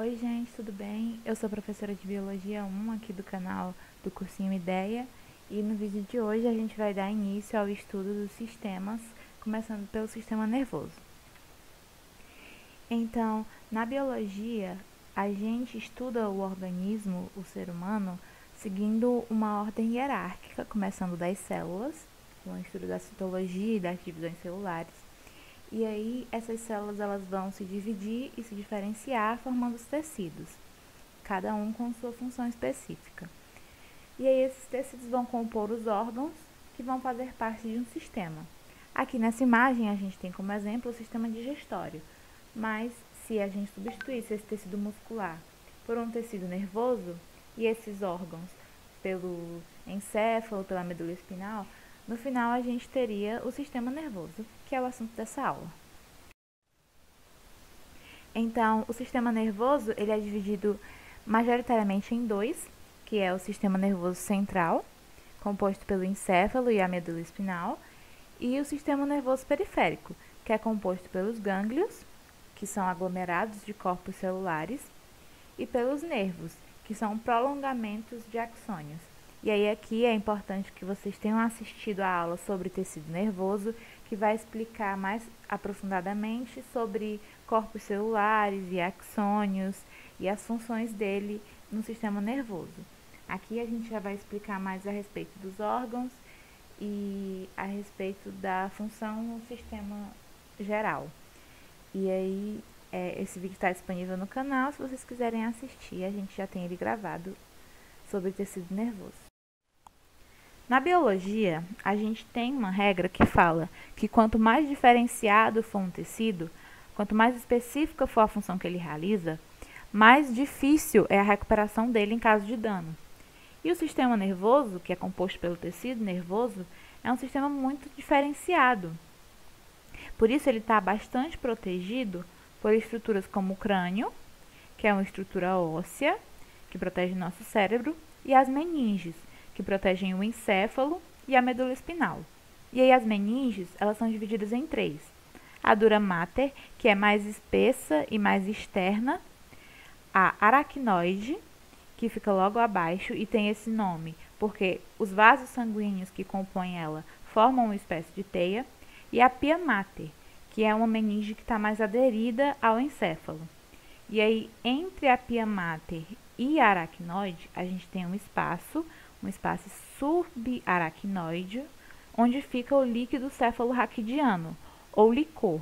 Oi, gente, tudo bem? Eu sou professora de Biologia 1 aqui do canal do Cursinho Ideia e no vídeo de hoje a gente vai dar início ao estudo dos sistemas, começando pelo sistema nervoso. Então, na biologia, a gente estuda o organismo, o ser humano, seguindo uma ordem hierárquica, começando das células, com o estudo da citologia e das divisões celulares, e aí essas células elas vão se dividir e se diferenciar formando os tecidos, cada um com sua função específica. E aí esses tecidos vão compor os órgãos que vão fazer parte de um sistema. Aqui nessa imagem a gente tem como exemplo o sistema digestório, mas se a gente substituísse esse tecido muscular por um tecido nervoso e esses órgãos pelo encéfalo, pela medula espinal, no final, a gente teria o sistema nervoso, que é o assunto dessa aula. Então, o sistema nervoso ele é dividido majoritariamente em dois, que é o sistema nervoso central, composto pelo encéfalo e a medula espinal, e o sistema nervoso periférico, que é composto pelos gânglios, que são aglomerados de corpos celulares, e pelos nervos, que são prolongamentos de axônios. E aí aqui é importante que vocês tenham assistido a aula sobre tecido nervoso, que vai explicar mais aprofundadamente sobre corpos celulares e axônios e as funções dele no sistema nervoso. Aqui a gente já vai explicar mais a respeito dos órgãos e a respeito da função no sistema geral. E aí, é, esse vídeo está disponível no canal, se vocês quiserem assistir, a gente já tem ele gravado sobre tecido nervoso. Na biologia, a gente tem uma regra que fala que quanto mais diferenciado for um tecido, quanto mais específica for a função que ele realiza, mais difícil é a recuperação dele em caso de dano. E o sistema nervoso, que é composto pelo tecido nervoso, é um sistema muito diferenciado. Por isso, ele está bastante protegido por estruturas como o crânio, que é uma estrutura óssea, que protege nosso cérebro, e as meninges, que protegem o encéfalo e a medula espinal. E aí as meninges, elas são divididas em três. A dura mater, que é mais espessa e mais externa. A aracnoide, que fica logo abaixo e tem esse nome porque os vasos sanguíneos que compõem ela formam uma espécie de teia. E a pia mater, que é uma meninge que está mais aderida ao encéfalo. E aí, entre a pia mater e a aracnoide, a gente tem um espaço um espaço subaracnoide, onde fica o líquido cefalorraquidiano, ou licor.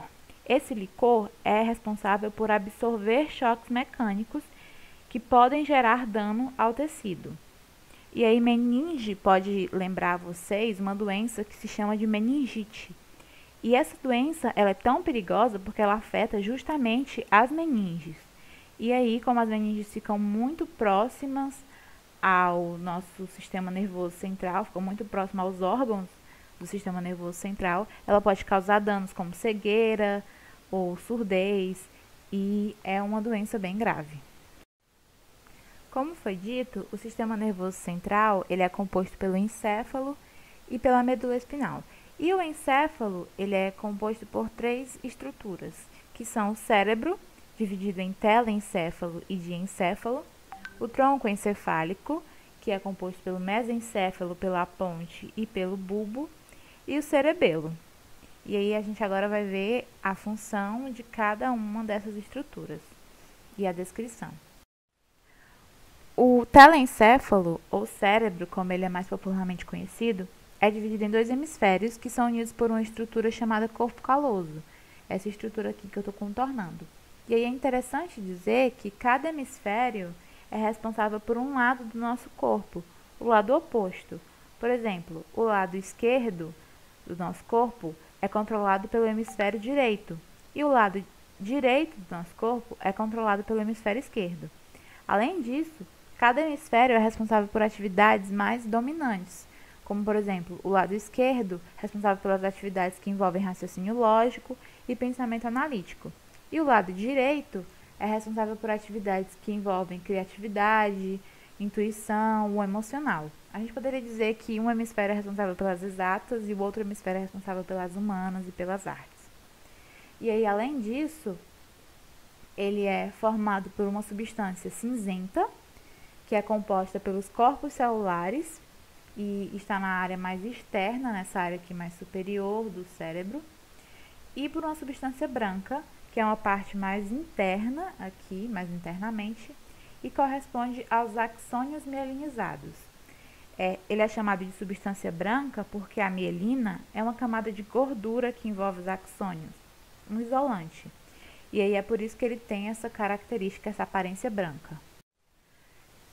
Esse licor é responsável por absorver choques mecânicos que podem gerar dano ao tecido. E aí, meninge pode lembrar vocês uma doença que se chama de meningite. E essa doença ela é tão perigosa porque ela afeta justamente as meninges. E aí, como as meninges ficam muito próximas ao nosso sistema nervoso central, ficou muito próximo aos órgãos do sistema nervoso central, ela pode causar danos como cegueira ou surdez e é uma doença bem grave. Como foi dito, o sistema nervoso central ele é composto pelo encéfalo e pela medula espinal. E o encéfalo ele é composto por três estruturas, que são o cérebro, dividido em telencéfalo e diencéfalo, o tronco encefálico, que é composto pelo mesencéfalo, pela ponte e pelo bulbo, e o cerebelo. E aí a gente agora vai ver a função de cada uma dessas estruturas e a descrição. O telencéfalo, ou cérebro, como ele é mais popularmente conhecido, é dividido em dois hemisférios que são unidos por uma estrutura chamada corpo caloso. Essa estrutura aqui que eu estou contornando. E aí é interessante dizer que cada hemisfério é responsável por um lado do nosso corpo, o lado oposto. Por exemplo, o lado esquerdo do nosso corpo é controlado pelo hemisfério direito e o lado direito do nosso corpo é controlado pelo hemisfério esquerdo. Além disso, cada hemisfério é responsável por atividades mais dominantes, como por exemplo, o lado esquerdo, responsável pelas atividades que envolvem raciocínio lógico e pensamento analítico, e o lado direito, é responsável por atividades que envolvem criatividade, intuição, o emocional. A gente poderia dizer que um hemisfério é responsável pelas exatas e o outro hemisfério é responsável pelas humanas e pelas artes. E aí, além disso, ele é formado por uma substância cinzenta, que é composta pelos corpos celulares e está na área mais externa, nessa área aqui mais superior do cérebro, e por uma substância branca, que é uma parte mais interna, aqui, mais internamente, e corresponde aos axônios mielinizados. É, ele é chamado de substância branca porque a mielina é uma camada de gordura que envolve os axônios, um isolante. E aí é por isso que ele tem essa característica, essa aparência branca.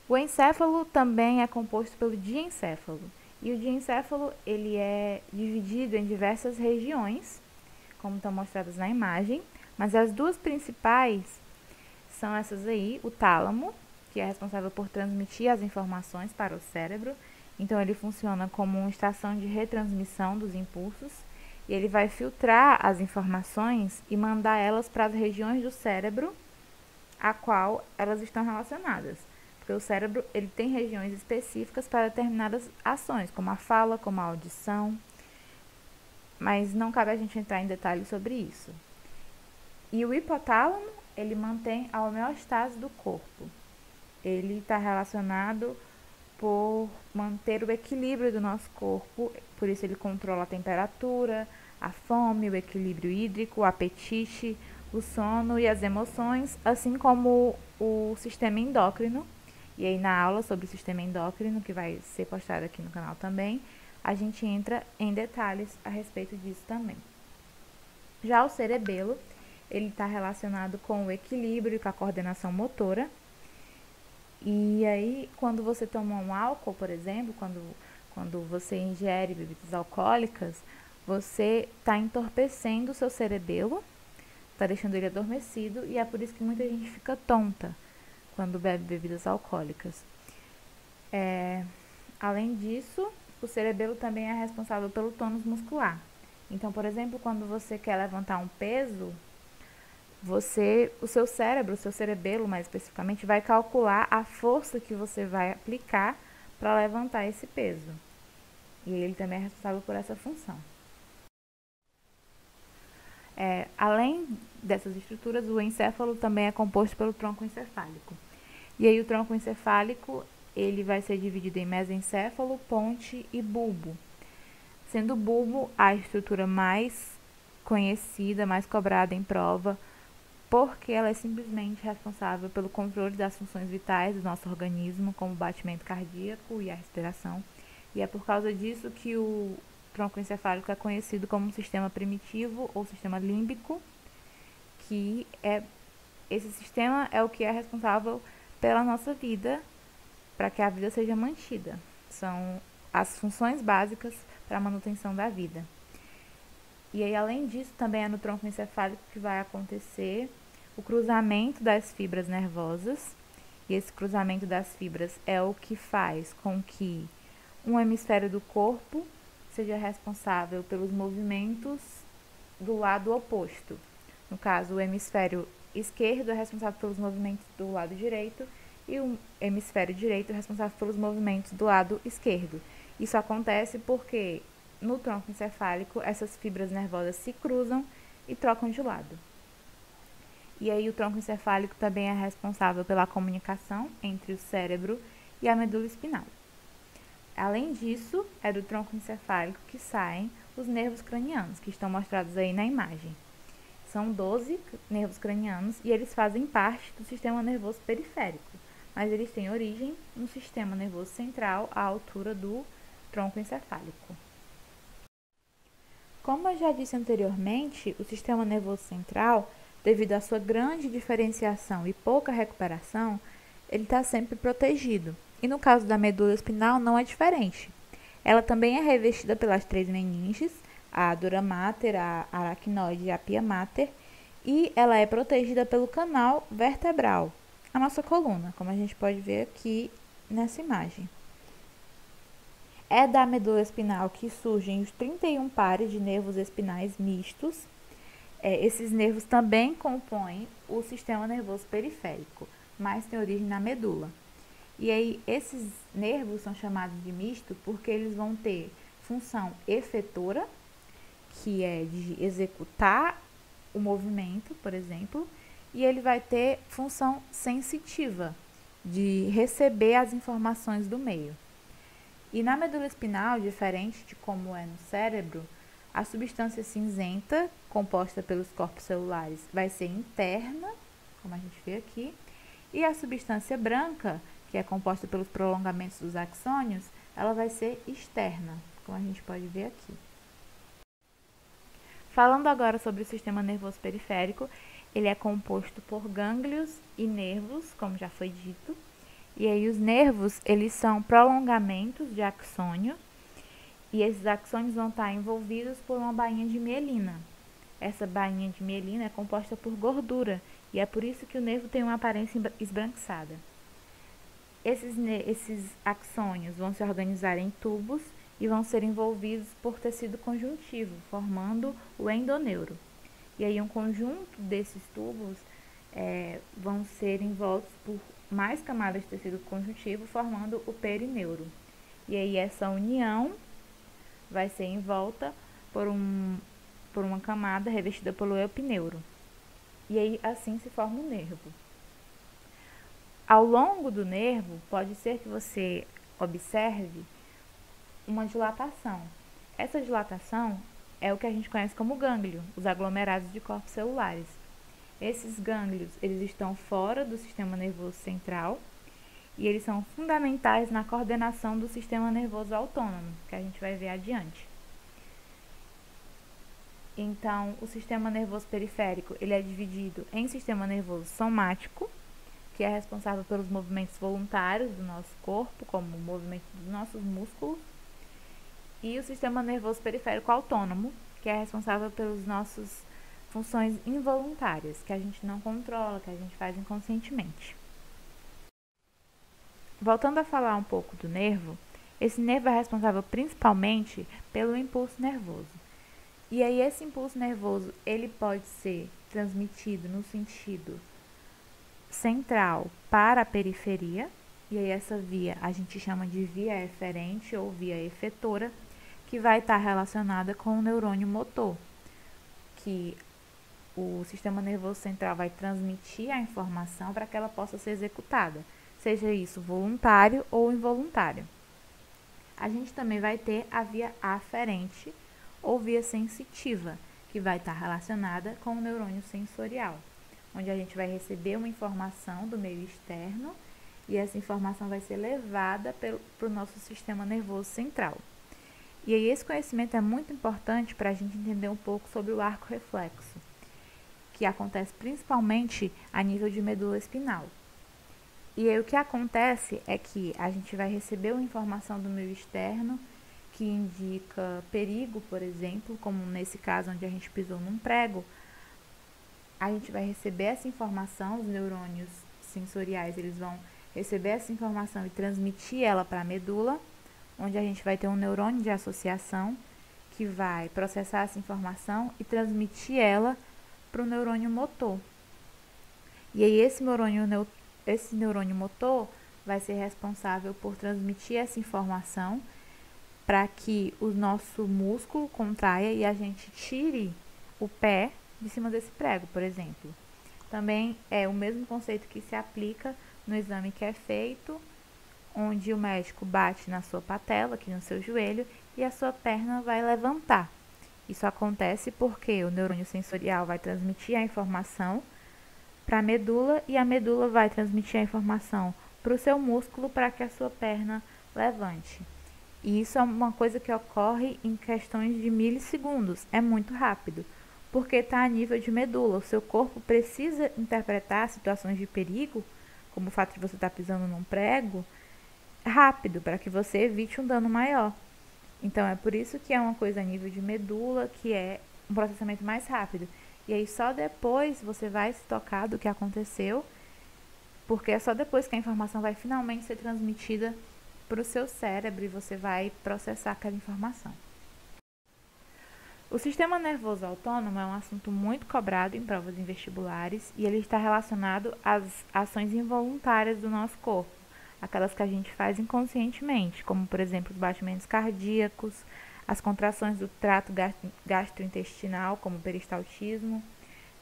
O encéfalo também é composto pelo diencéfalo. E o diencéfalo ele é dividido em diversas regiões, como estão mostradas na imagem, mas as duas principais são essas aí, o tálamo, que é responsável por transmitir as informações para o cérebro. Então ele funciona como uma estação de retransmissão dos impulsos e ele vai filtrar as informações e mandar elas para as regiões do cérebro a qual elas estão relacionadas. Porque o cérebro ele tem regiões específicas para determinadas ações, como a fala, como a audição, mas não cabe a gente entrar em detalhes sobre isso. E o hipotálamo, ele mantém a homeostase do corpo. Ele está relacionado por manter o equilíbrio do nosso corpo, por isso ele controla a temperatura, a fome, o equilíbrio hídrico, o apetite, o sono e as emoções, assim como o sistema endócrino. E aí na aula sobre o sistema endócrino, que vai ser postada aqui no canal também, a gente entra em detalhes a respeito disso também. Já o cerebelo, ele está relacionado com o equilíbrio e com a coordenação motora, e aí, quando você toma um álcool, por exemplo, quando, quando você ingere bebidas alcoólicas, você está entorpecendo o seu cerebelo, está deixando ele adormecido, e é por isso que muita gente fica tonta quando bebe bebidas alcoólicas. É, além disso, o cerebelo também é responsável pelo tônus muscular. Então, por exemplo, quando você quer levantar um peso, você, o seu cérebro, o seu cerebelo mais especificamente, vai calcular a força que você vai aplicar para levantar esse peso. E ele também é responsável por essa função. É, além dessas estruturas, o encéfalo também é composto pelo tronco encefálico. E aí o tronco encefálico ele vai ser dividido em mesencéfalo, ponte e bulbo. Sendo o bulbo a estrutura mais conhecida, mais cobrada em prova, porque ela é simplesmente responsável pelo controle das funções vitais do nosso organismo, como o batimento cardíaco e a respiração. E é por causa disso que o tronco encefálico é conhecido como um sistema primitivo ou sistema límbico, que é esse sistema é o que é responsável pela nossa vida, para que a vida seja mantida. São as funções básicas para a manutenção da vida. E aí, além disso, também é no tronco encefálico que vai acontecer o cruzamento das fibras nervosas. E esse cruzamento das fibras é o que faz com que um hemisfério do corpo seja responsável pelos movimentos do lado oposto. No caso, o hemisfério esquerdo é responsável pelos movimentos do lado direito e o hemisfério direito é responsável pelos movimentos do lado esquerdo. Isso acontece porque no tronco encefálico essas fibras nervosas se cruzam e trocam de lado. E aí o tronco encefálico também é responsável pela comunicação entre o cérebro e a medula espinal. Além disso, é do tronco encefálico que saem os nervos cranianos, que estão mostrados aí na imagem. São 12 nervos cranianos e eles fazem parte do sistema nervoso periférico, mas eles têm origem no sistema nervoso central, à altura do tronco encefálico. Como eu já disse anteriormente, o sistema nervoso central devido à sua grande diferenciação e pouca recuperação, ele está sempre protegido. E no caso da medula espinal não é diferente. Ela também é revestida pelas três meninges, a dura mater, a aracnoide e a pia mater, e ela é protegida pelo canal vertebral, a nossa coluna, como a gente pode ver aqui nessa imagem. É da medula espinal que surgem os 31 pares de nervos espinais mistos, é, esses nervos também compõem o sistema nervoso periférico, mas tem origem na medula. E aí, esses nervos são chamados de misto porque eles vão ter função efetora, que é de executar o movimento, por exemplo, e ele vai ter função sensitiva, de receber as informações do meio. E na medula espinal, diferente de como é no cérebro, a substância cinzenta, composta pelos corpos celulares, vai ser interna, como a gente vê aqui, e a substância branca, que é composta pelos prolongamentos dos axônios, ela vai ser externa, como a gente pode ver aqui. Falando agora sobre o sistema nervoso periférico, ele é composto por gânglios e nervos, como já foi dito. E aí os nervos, eles são prolongamentos de axônio, e esses axônios vão estar envolvidos por uma bainha de mielina. Essa bainha de mielina é composta por gordura, e é por isso que o nervo tem uma aparência esbranquiçada. Esses, esses axônios vão se organizar em tubos e vão ser envolvidos por tecido conjuntivo, formando o endoneuro. E aí um conjunto desses tubos é, vão ser envoltos por mais camadas de tecido conjuntivo, formando o perineuro. E aí essa união vai ser envolta por, um, por uma camada revestida pelo epineuro. E aí assim se forma o nervo. Ao longo do nervo, pode ser que você observe uma dilatação. Essa dilatação é o que a gente conhece como gânglio, os aglomerados de corpos celulares. Esses gânglios, eles estão fora do sistema nervoso central e eles são fundamentais na coordenação do sistema nervoso autônomo, que a gente vai ver adiante. Então, o sistema nervoso periférico, ele é dividido em sistema nervoso somático, que é responsável pelos movimentos voluntários do nosso corpo, como o movimento dos nossos músculos, e o sistema nervoso periférico autônomo, que é responsável pelas nossas funções involuntárias, que a gente não controla, que a gente faz inconscientemente. Voltando a falar um pouco do nervo, esse nervo é responsável principalmente pelo impulso nervoso. E aí esse impulso nervoso, ele pode ser transmitido no sentido central para a periferia, e aí essa via a gente chama de via eferente ou via efetora, que vai estar relacionada com o neurônio motor, que o sistema nervoso central vai transmitir a informação para que ela possa ser executada, seja isso voluntário ou involuntário. A gente também vai ter a via aferente ou via sensitiva, que vai estar relacionada com o neurônio sensorial, onde a gente vai receber uma informação do meio externo e essa informação vai ser levada para o nosso sistema nervoso central. E aí esse conhecimento é muito importante para a gente entender um pouco sobre o arco reflexo, que acontece principalmente a nível de medula espinal. E aí o que acontece é que a gente vai receber uma informação do meio externo que indica perigo, por exemplo, como nesse caso onde a gente pisou num prego, a gente vai receber essa informação, os neurônios sensoriais, eles vão receber essa informação e transmitir ela para a medula onde a gente vai ter um neurônio de associação que vai processar essa informação e transmitir ela para o neurônio motor. E aí esse neurônio, esse neurônio motor vai ser responsável por transmitir essa informação para que o nosso músculo contraia e a gente tire o pé de cima desse prego, por exemplo. Também é o mesmo conceito que se aplica no exame que é feito onde o médico bate na sua patela, aqui no seu joelho, e a sua perna vai levantar. Isso acontece porque o neurônio sensorial vai transmitir a informação para a medula e a medula vai transmitir a informação para o seu músculo para que a sua perna levante. E isso é uma coisa que ocorre em questões de milissegundos, é muito rápido, porque está a nível de medula. O seu corpo precisa interpretar situações de perigo, como o fato de você estar tá pisando num prego, rápido, para que você evite um dano maior. Então, é por isso que é uma coisa a nível de medula, que é um processamento mais rápido. E aí, só depois você vai se tocar do que aconteceu, porque é só depois que a informação vai finalmente ser transmitida para o seu cérebro e você vai processar aquela informação. O sistema nervoso autônomo é um assunto muito cobrado em provas em vestibulares e ele está relacionado às ações involuntárias do nosso corpo aquelas que a gente faz inconscientemente, como por exemplo os batimentos cardíacos, as contrações do trato gastrointestinal, como peristaltismo,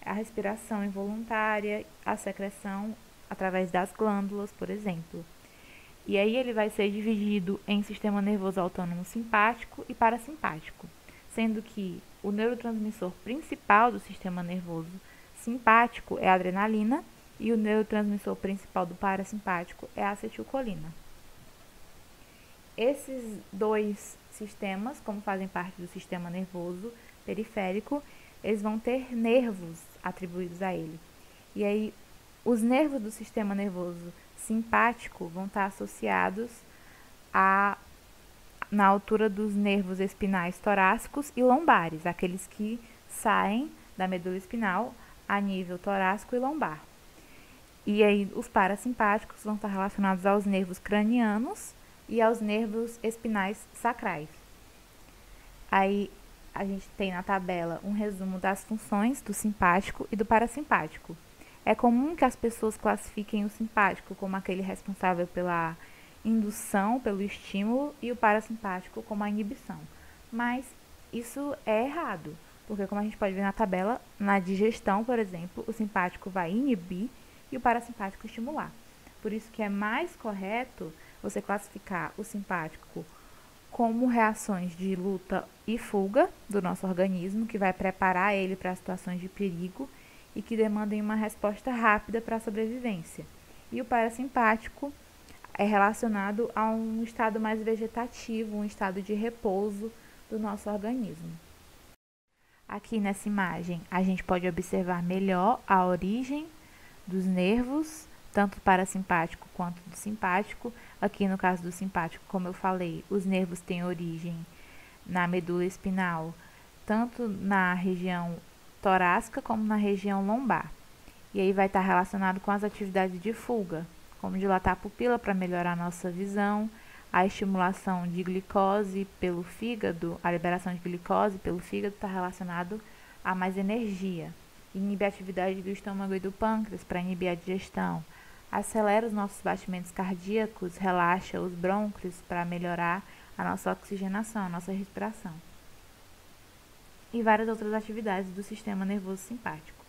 a respiração involuntária, a secreção através das glândulas, por exemplo. E aí ele vai ser dividido em sistema nervoso autônomo simpático e parasimpático, sendo que o neurotransmissor principal do sistema nervoso simpático é a adrenalina e o neurotransmissor principal do parasimpático é a acetilcolina. Esses dois sistemas, como fazem parte do sistema nervoso periférico, eles vão ter nervos atribuídos a ele. E aí, os nervos do sistema nervoso simpático vão estar associados a na altura dos nervos espinais torácicos e lombares, aqueles que saem da medula espinal a nível torácico e lombar. E aí os parasimpáticos vão estar relacionados aos nervos cranianos e aos nervos espinais sacrais. Aí a gente tem na tabela um resumo das funções do simpático e do parasimpático. É comum que as pessoas classifiquem o simpático como aquele responsável pela indução, pelo estímulo, e o parasimpático como a inibição. Mas isso é errado, porque como a gente pode ver na tabela, na digestão, por exemplo, o simpático vai inibir e o parasimpático estimular. Por isso que é mais correto você classificar o simpático como reações de luta e fuga do nosso organismo, que vai preparar ele para situações de perigo e que demandem uma resposta rápida para a sobrevivência. E o parasimpático é relacionado a um estado mais vegetativo, um estado de repouso do nosso organismo. Aqui nessa imagem, a gente pode observar melhor a origem dos nervos, tanto parasimpático quanto do simpático. Aqui no caso do simpático, como eu falei, os nervos têm origem na medula espinal, tanto na região torácica como na região lombar. E aí vai estar relacionado com as atividades de fuga, como dilatar a pupila para melhorar a nossa visão, a estimulação de glicose pelo fígado, a liberação de glicose pelo fígado está relacionado a mais energia. Inibir a atividade do estômago e do pâncreas para inibir a digestão acelera os nossos batimentos cardíacos, relaxa os brônquios para melhorar a nossa oxigenação, a nossa respiração. E várias outras atividades do sistema nervoso simpático.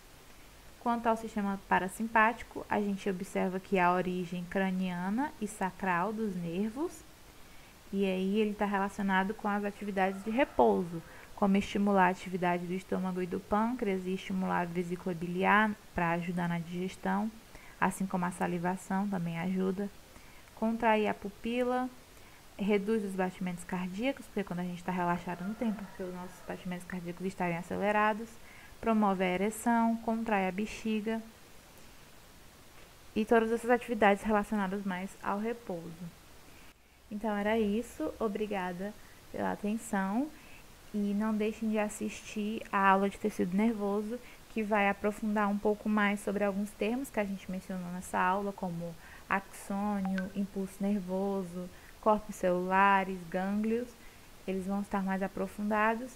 Quanto ao sistema parasimpático, a gente observa que a origem craniana e sacral dos nervos, e aí ele está relacionado com as atividades de repouso, como estimular a atividade do estômago e do pâncreas e estimular a vesícula biliar para ajudar na digestão assim como a salivação também ajuda. Contrair a pupila, reduz os batimentos cardíacos, porque quando a gente está relaxado não tem porque os nossos batimentos cardíacos estarem acelerados. Promove a ereção, contrai a bexiga e todas essas atividades relacionadas mais ao repouso. Então era isso, obrigada pela atenção e não deixem de assistir a aula de tecido nervoso que vai aprofundar um pouco mais sobre alguns termos que a gente mencionou nessa aula, como axônio, impulso nervoso, corpos celulares, gânglios. Eles vão estar mais aprofundados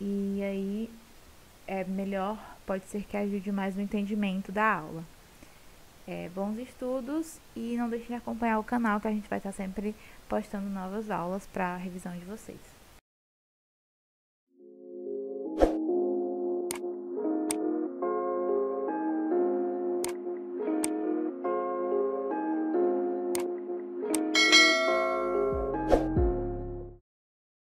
e aí é melhor, pode ser que ajude mais no entendimento da aula. É, bons estudos e não deixem de acompanhar o canal que a gente vai estar sempre postando novas aulas para revisão de vocês.